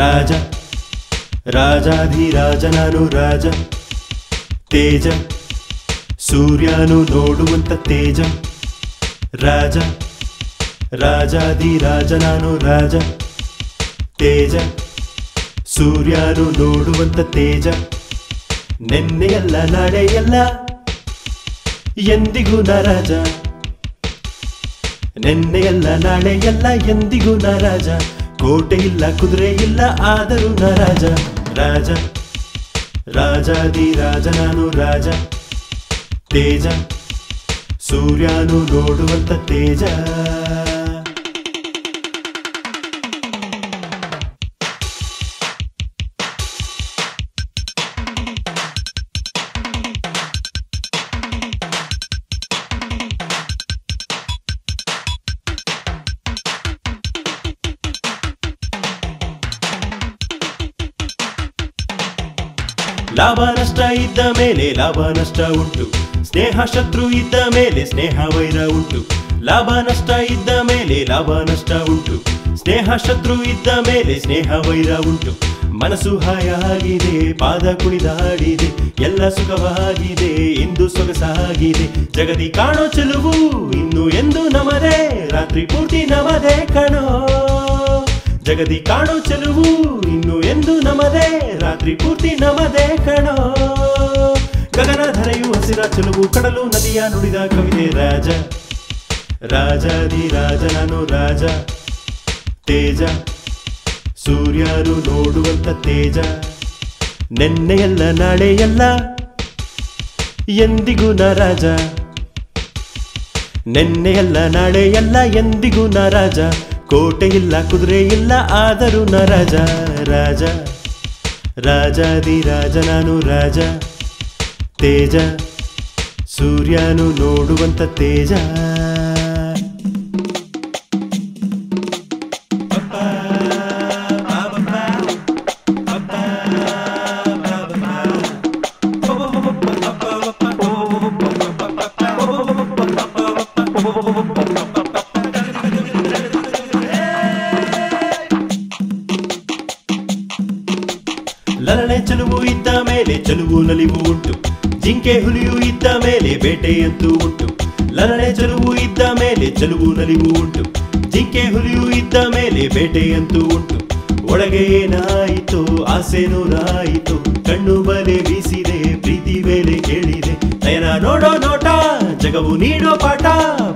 ರಾಜ ರಾಜಾಧಿರಾಜ ನಾನು ರಾಜ ತೇಜ ಸೂರ್ಯನು ನೋಡುವಂತ ತೇಜ ರಾಜ ರಾಜಾಧಿರಾಜ ನಾನು ರಾಜ ತೇಜ ಸೂರ್ಯನು ನೋಡುವಂತ ತೇಜ ನೆನ್ನೆಯಲ್ಲ, ನಾಳೆಯಲ್ಲ, ಎಂದಿಗೂ ನ ರಾಜ. ನೆನ್ನೆಯಲ್ಲ, ನಾಳೆಯಲ್ಲ, ಎಂದಿಗೂ ನ ರಾಜ. ಕೋಟೆ ಇಲ್ಲ, ಕುದುರೆ ಇಲ್ಲ, ಆದರೂ ನ ರಾಜ ರಾಜ. ರಾಜಾದಿ ರಾಜ, ನಾನು ರಾಜ. ತೇಜ. ಸೂರ್ಯನು ನೋಡುವಂತ ತೇಜ. ಲಾಭ ನಷ್ಟ ಇದ್ದ ಮೇಲೆ ಲಾಭ ನಷ್ಟ ಉಂಟು. ಸ್ನೇಹ ಶತ್ರು ಇದ್ದ ಮೇಲೆ ಸ್ನೇಹ ವೈರ ಉಂಟು. ಲಾಭ ನಷ್ಟ ಇದ್ದ ಮೇಲೆ ಲಾಭ ನಷ್ಟ ಉಂಟು. ಸ್ನೇಹ ಶತ್ರು ಇದ್ದ ಮೇಲೆ ಸ್ನೇಹ ವೈರ ಉಂಟು. ಮನಸ್ಸು ಹಾಯಾಗಿದೆ ಪಾದ ಕುಣಿದಾಡಿದೆ ಎಲ್ಲ ಸುಖವಾಗಿದೆ, ಇಂದು ಸೊಗಸಾಗಿದೆ ಜಗದಿ ಕಾಣೋ ಚೆಲುವು, ಇನ್ನು ಎಂದು ನಮದೇ, ರಾತ್ರಿ ಪೂರ್ತಿ ನಮದೇ ಕಣೋ. ಜಗದಿ ಕಾಣೋ ಚೆಲುವು ಇನ್ನು ಎಂದು ನಮದೆ, ರಾತ್ರಿ ಪೂರ್ತಿ ನಮದೆ ಕಣೋ. ಗಗನ ಧರೆಯು ಹಸಿರ ಚೆಲುವು ಕಡಲು ನದಿಯ ನುಡಿದ ಕವಿತೆ ರಾಜ. ರಾಜಾದಿ ರಾಜ ನಾನು ರಾಜ. ತೇಜ, ಸೂರ್ಯರು ನೋಡುವಂತ ತೇಜ. ನೆನ್ನೆಯಲ್ಲ ನಾಳೆಯಲ್ಲ, ಎಂದಿಗೂ ನ ರಾಜ. ನೆನ್ನೆಯಲ್ಲ ನಾಳೆಯಲ್ಲ, ಎಂದಿಗೂ ನ ರಾಜ. ಕೋಟೆ ಇಲ್ಲ, ಕುದುರೆ ಇಲ್ಲ, ಆದರೂ ನ ರಾಜ ರಾಜ. ರಾಜಾದಿ ರಾಜ, ನಾನು ರಾಜ. ತೇಜ, ಸೂರ್ಯನು ನೋಡುವಂತ ತೇಜ. ಇದ್ದ ಮೇಲೆ ಚಲುವು ನಲಿವು ಉಂಟು. ಜಿಂಕೆ ಹುಲಿಯು ಇದ್ದ ಮೇಲೆ ಬೇಟೆಯಂತೂ ಉಂಟು. ಲಲನೆ ಚಲುವು ಇದ್ದ ಮೇಲೆ ಚಲುವು ನಲಿವು ಉಂಟು. ಜಿಂಕೆ ಹುಲಿಯು ಇದ್ದ ಮೇಲೆ ಬೇಟೆಯಂತೂ ಉಂಟು. ಒಳಗೆ ಏನಾಯಿತು ಕಣ್ಣು ಬಲೆ ಬೀಸಿದೆ, ಪ್ರೀತಿ ಬೇಲೆ ಕೇಳಿದೆ. ನಯನ ನೋಡೋ ನೋಟ, ಜಗವು ನೀಡೋ ಪಾಠ,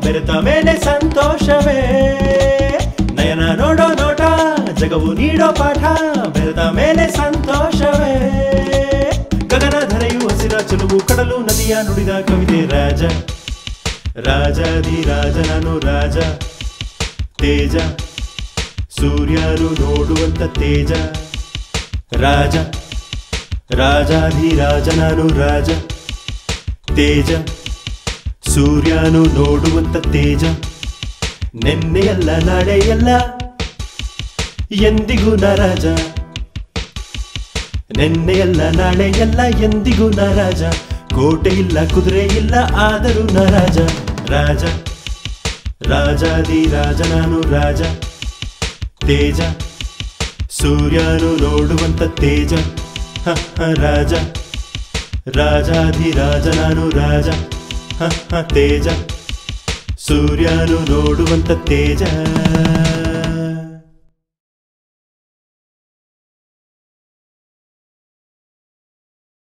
ಬೆರೆತ ಮೇಲೆ ಸಂತೋಷವೇ. ಜಗವು ನೀಡೋ ಪಾಠ, ಬೆಳೆದ ಮೇಲೆ ಸಂತೋಷವೇ. ಗಗನ ಧರೆಯು ಹಸಿರ ಚೆಲುವು ಕಡಲು ನದಿಯ ನುಡಿದ ಕವಿದೆ ರಾಜ. ರಾಜಾದಿ ರಾಜ ನಾನು ರಾಜ. ತೇಜ, ಸೂರ್ಯರು ನೋಡುವಂತ ತೇಜ. ರಾಜ, ರಾಜಾದಿ ರಾಜ ನಾನು ರಾಜ. ತೇಜ, ಸೂರ್ಯನು ನೋಡುವಂತ ತೇಜ. ನೆನ್ನೆಯಲ್ಲ, ನಾಳೆಯಲ್ಲ ಎಂದಿಗೂ ನರಾಜ. ರಾಜ ನೆನ್ನೆಯಲ್ಲ ನಾಳೆಯಲ್ಲ ಎಂದಿಗೂ ನರಾಜ. ರಾಜ ಕೋಟೆ ಇಲ್ಲ, ಕುದುರೆ ಇಲ್ಲ, ಆದರೂ ನರಾಜ. ರಾಜ ರಾಜ ರಾಜಾದಿ ರಾಜ, ನಾನು ರಾಜ. ತೇಜ, ಸೂರ್ಯನು ನೋಡುವಂತ ತೇಜ. ರಾಜ ರಾಜಾದಿ ರಾಜ, ನಾನು ರಾಜ. ತೇಜ, ಸೂರ್ಯನು ನೋಡುವಂತ ತೇಜ.